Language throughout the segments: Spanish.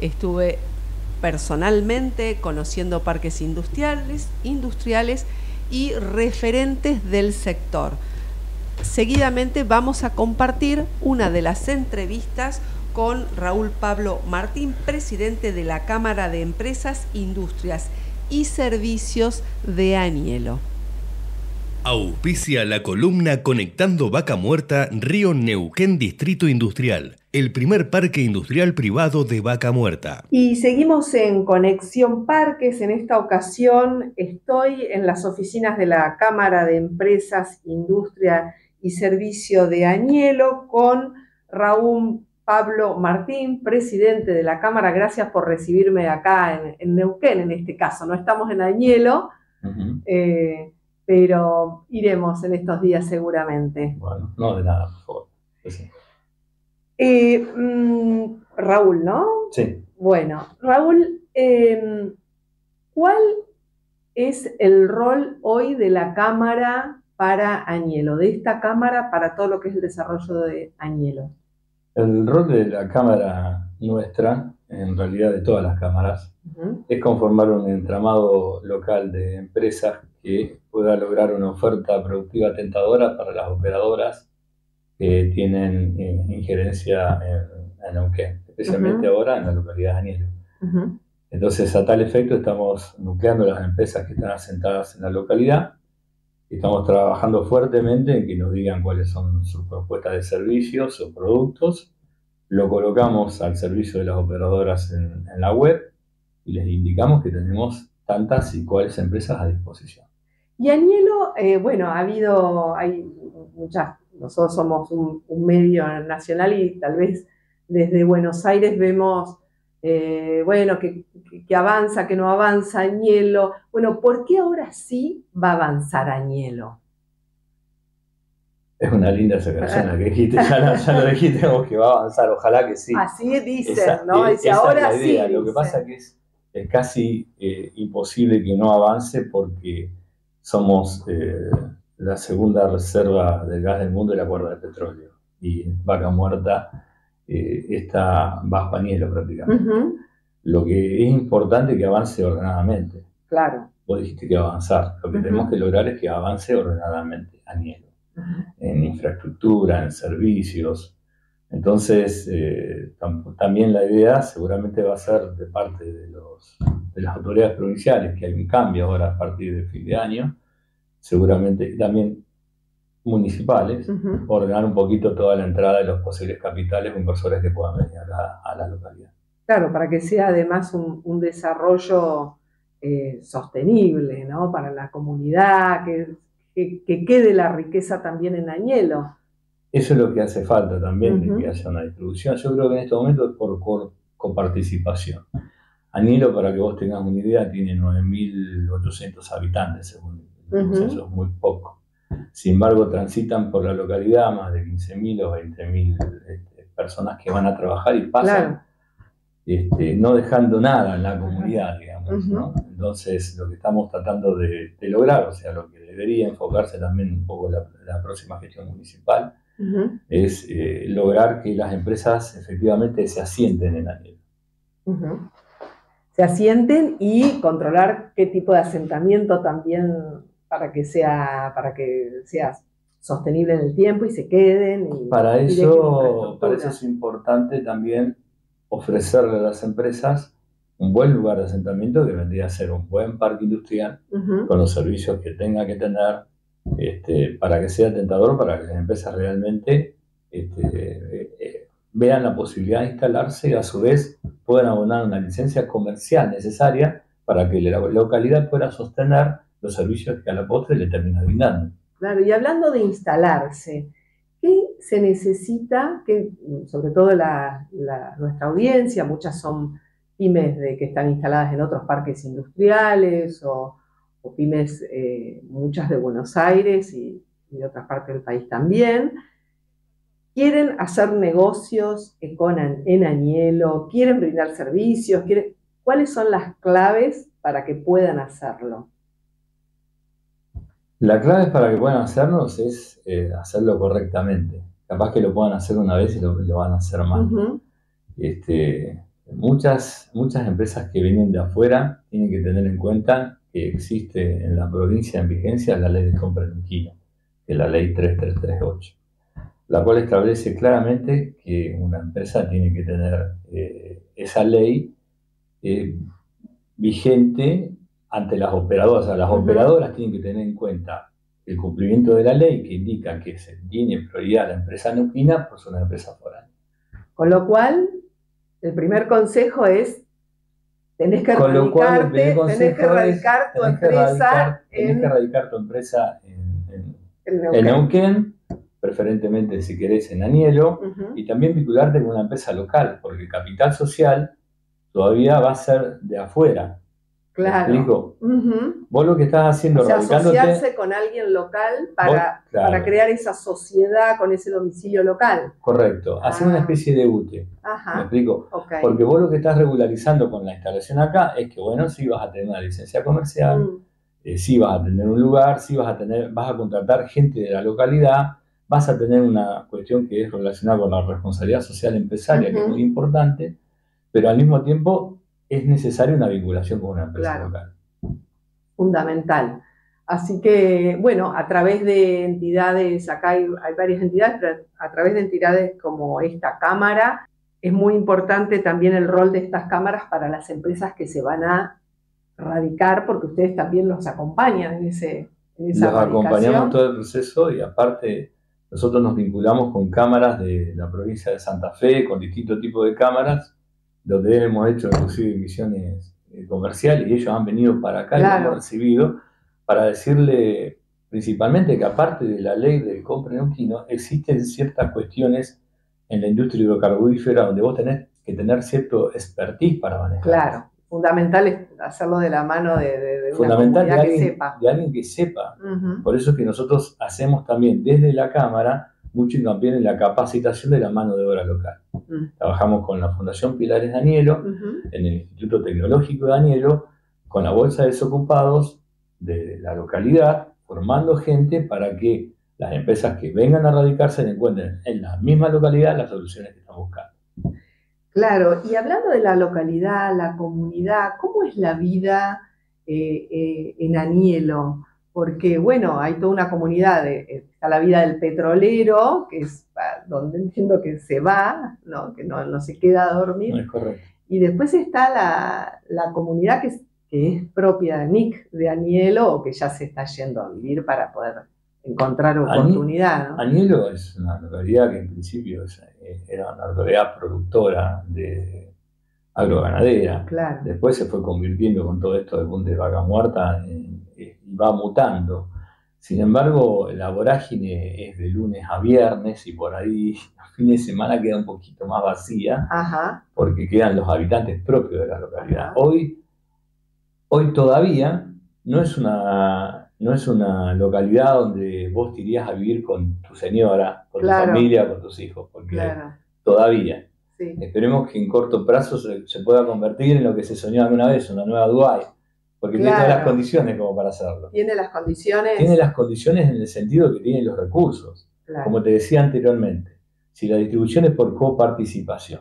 estuve personalmente conociendo parques industriales, industriales y referentes del sector. Seguidamente vamos a compartir una de las entrevistas con Raúl Pablo Martín, presidente de la Cámara de Empresas, Industrias y Servicios de Anielo. Auspicia la columna Conectando Vaca Muerta Río Neuquén Distrito Industrial, el primer parque industrial privado de Vaca Muerta. Y seguimos en Conexión Parques. En esta ocasión estoy en las oficinas de la Cámara de Empresas, Industria y Servicio de Añelo con Raúl Pablo Martín, presidente de la Cámara. Gracias por recibirme acá en, Neuquén, en este caso. No estamos en Añelo pero iremos en estos días seguramente. Bueno, no de nada, por favor. Eh, mm, Raúl, ¿no? Sí. Bueno, Raúl, em, ¿cuál es el rol hoy de la Cámara para Añelo, de esta Cámara para todo lo que es el desarrollo de Añelo? El rol de la Cámara nuestra, en realidad de todas las cámaras, es conformar un entramado local de empresas que pueda lograr una oferta productiva tentadora para las operadoras que tienen eh, injerencia en, en, especialmente ahora en la localidad de Anielo. Entonces, a tal efecto, estamos nucleando las empresas que están asentadas en la localidad y estamos trabajando fuertemente en que nos digan cuáles son sus propuestas de servicios, sus productos. Lo colocamos al servicio de las operadoras en la web y les indicamos que tenemos tantas y cuáles empresas a disposición. Y Anielo, eh, bueno, ha habido, hay muchas, nosotros somos un, medio nacional y tal vez desde Buenos Aires vemos, eh, bueno, que, avanza, que no avanza Añelo. Bueno, ¿por qué ahora sí va a avanzar Añelo? Es una linda esa la que dijiste, ya, lo dijiste que va a avanzar, ojalá que sí. Así dicen, ¿no? Dice, ahora sí. Lo que pasa es que es, es casi eh, imposible que no avance porque somos eh, la segunda reserva de gas del mundo y la cuerda de petróleo. Y Vaca Muerta eh, está bajo pañuelo prácticamente. Lo que es importante es que avance ordenadamente. Claro. Vos dijiste que avanzar. Lo que tenemos que lograr es que avance ordenadamente a En infraestructura, en servicios. Entonces, eh, también la idea seguramente va a ser de parte de los de las autoridades provinciales, que hay un cambio ahora a partir del fin de año, seguramente también municipales, ordenar un poquito toda la entrada de los posibles capitales o inversores que puedan venir a, a la localidad. Claro, para que sea además un, desarrollo eh, sostenible ¿no? para la comunidad, que, que, quede la riqueza también en Añelo. Eso es lo que hace falta también, que haya una distribución. Yo creo que en este momento es por, por coparticipación. Anilo, para que vos tengas una idea, tiene 9.800 habitantes, según eso es muy poco. Sin embargo, transitan por la localidad más de 15.000 o 20.000 este, personas que van a trabajar y pasan, este, no dejando nada en la comunidad, digamos. Entonces, lo que estamos tratando de, lograr, o sea, lo que debería enfocarse también un poco la, la próxima gestión municipal, es eh, lograr que las empresas efectivamente se asienten en Uh se asienten y controlar qué tipo de asentamiento también para que sea, para que sea sostenible en el tiempo y se queden. para, eso, para eso es importante también ofrecerle a las empresas un buen lugar de asentamiento que vendría a ser un buen parque industrial con los servicios que tenga que tener este, para que sea tentador, para que las empresas realmente este, eh, eh, vean la posibilidad de instalarse y a su vez puedan abonar una licencia comercial necesaria para que la localidad pueda sostener los servicios que a la postre le termina brindando. Claro, y hablando de instalarse, ¿qué se necesita? Que, sobre todo nuestra audiencia, muchas son pymes de, que están instaladas en otros parques industriales o, pymes, eh, muchas de Buenos Aires y, y de otras partes del país también quieren hacer negocios en Añelo, quieren brindar servicios, ¿cuáles son las claves para que puedan hacerlo? La clave para que puedan hacerlo es eh, hacerlo correctamente. Capaz que lo puedan hacer una vez y lo, van a hacer mal. este, Muchas, muchas empresas que vienen de afuera tienen que tener en cuenta que existe en la provincia en vigencia la ley de compra en que es la ley 3338, la cual establece claramente que una empresa tiene que tener eh, esa ley eh, vigente ante las operadoras. O sea, las operadoras tienen que tener en cuenta el cumplimiento de la ley que indica que se tiene prioridad la empresa neuquina por ser una empresa foral. Con lo cual, el primer consejo es tenés que radicarte, tenés que radicar tu empresa en, en, Neuquén. Preferentemente si querés en Anielo, y también vincularte con una empresa local, porque el capital social todavía va a ser de afuera. Claro. explico? Vos lo que estás haciendo, o sea, asociarse con alguien local para, para, crear esa sociedad con ese domicilio local. Correcto, hacer una ah. especie de UTE. Ajá. ¿Me explico? Porque vos lo que estás regularizando con la instalación acá es que, bueno, sí vas a tener una licencia comercial, mm. eh, sí vas a tener un lugar, sí vas a tener, vas a contratar gente de la localidad, vas a tener una cuestión que es relacionada con la responsabilidad social empresaria, que es muy importante, pero al mismo tiempo es necesaria una vinculación con una empresa local. Fundamental. Así que, bueno, a través de entidades, acá hay, varias entidades, pero a través de entidades como esta Cámara, es muy importante también el rol de estas cámaras para las empresas que se van a radicar, porque ustedes también los acompañan en ese en esa Los acompañamos todo el proceso y aparte nosotros nos vinculamos con cámaras de la provincia de Santa Fe, con distintos tipos de cámaras, donde hemos hecho inclusive misiones eh, comerciales y ellos han venido para acá y hemos recibido para decirle principalmente que aparte de la ley del compra neuquino, existen ciertas cuestiones en la industria hidrocarburífera donde vos tenés que tener cierto expertise para manejar. Claro, fundamental es hacerlo de la mano de, una comunidad que sepa. De alguien que sepa. Por eso es que nosotros hacemos también desde la Cámara mucho también en la capacitación de la mano de obra local. Mm. Trabajamos con la Fundación Pilares Danielo, en el Instituto Tecnológico de Danielo, con la Bolsa de Desocupados de la localidad, formando gente para que las empresas que vengan a radicarse encuentren en la misma localidad las soluciones que están buscando. Claro, y hablando de la localidad, la comunidad, ¿cómo es la vida eh, eh, en Anielo? porque bueno, hay toda una comunidad, de, está la vida del petrolero, que es donde entiendo que se va, ¿no? que no, se queda a dormir. No es correcto. Y después está la, comunidad que es, propia de Nick, de Anielo, o que ya se está yendo a vivir para poder encontrar oportunidad. ¿no? Anielo es una localidad que en principio eh, era una localidad productora de agroganadera. Claro. Después se fue convirtiendo con todo esto del boom de vaca muerta en va mutando. Sin embargo, la vorágine es de lunes a viernes y por ahí los fines de semana queda un poquito más vacía porque quedan los habitantes propios de la localidad. Hoy, hoy todavía no es, una, no es una localidad donde vos te irías a vivir con tu señora, con tu familia, con tus hijos, porque todavía. Esperemos que en corto plazo se, se, pueda convertir en lo que se soñó alguna vez, una nueva Dubái porque tiene todas las condiciones como para hacerlo. Tiene las condiciones. Tiene las condiciones en el sentido que tiene los recursos. Como te decía anteriormente, si la distribución es por coparticipación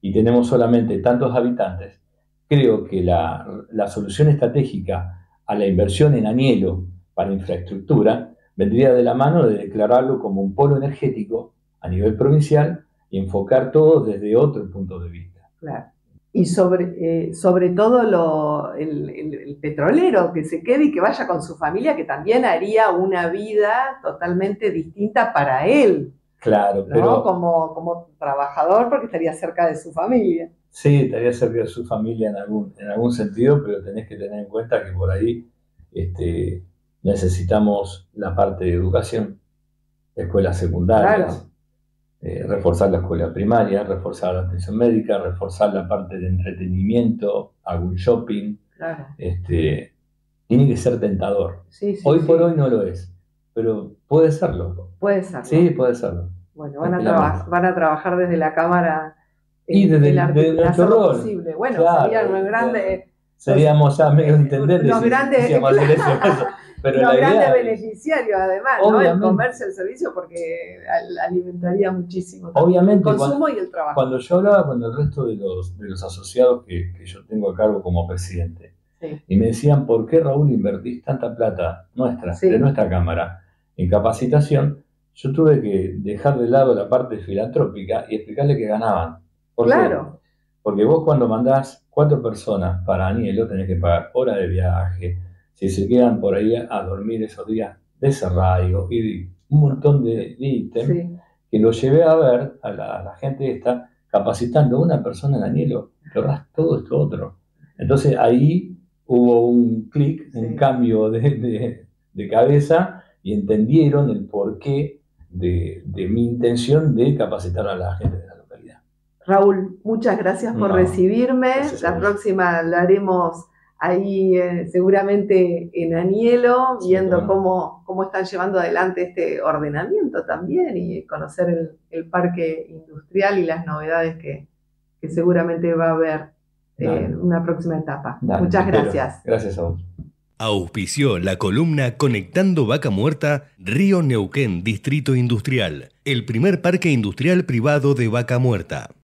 y tenemos solamente tantos habitantes, creo que la, solución estratégica a la inversión en Anielo para infraestructura vendría de la mano de declararlo como un polo energético a nivel provincial y enfocar todo desde otro punto de vista. Claro y sobre, eh, sobre todo lo, el, petrolero que se quede y que vaya con su familia, que también haría una vida totalmente distinta para él. Claro, pero. Como, como trabajador, porque estaría cerca de su familia. Sí, estaría cerca de su familia en algún, en algún sentido, pero tenés que tener en cuenta que por ahí este, necesitamos la parte de educación, escuelas secundarias. Eh, reforzar la escuela primaria, reforzar la atención médica, reforzar la parte de entretenimiento, algún shopping. Este, tiene que ser tentador. hoy por hoy no lo es, pero puede serlo. Puede serlo. Sí, puede serlo. Bueno, van a, van a trabajar desde la Cámara y desde el, nuestro rol. posible. Bueno, serían un grande... Seríamos ya medio intendentes. Los grandes, Pero los grandes beneficiarios, además, ¿no? El comercio, el servicio, porque alimentaría muchísimo. Obviamente. El consumo y el trabajo. Cuando yo hablaba con el resto de los, de los asociados que, que yo tengo a cargo como presidente, y me decían, ¿por qué Raúl invertís tanta plata nuestra, de nuestra Cámara, en capacitación? Yo tuve que dejar de lado la parte filantrópica y explicarle que ganaban. claro. Porque vos cuando mandás cuatro personas para Anielo tenés que pagar hora de viaje, si se quedan por ahí a dormir esos días de cerrayo y un montón de, ítems que lo llevé a ver a la, gente esta capacitando a una persona en Anielo, ahorras todo esto otro. Entonces ahí hubo un clic, un cambio de, cabeza y entendieron el porqué de, de mi intención de capacitar a la gente de la localidad. Raúl, muchas gracias por recibirme. La próxima la haremos ahí eh, seguramente en Anielo, viendo cómo, cómo están llevando adelante este ordenamiento también y conocer el, parque industrial y las novedades que, que seguramente va a haber en una próxima etapa. Muchas gracias. Gracias a vos. Auspició la columna Conectando Vaca Muerta, Río Neuquén, Distrito Industrial, el primer parque industrial privado de Vaca Muerta.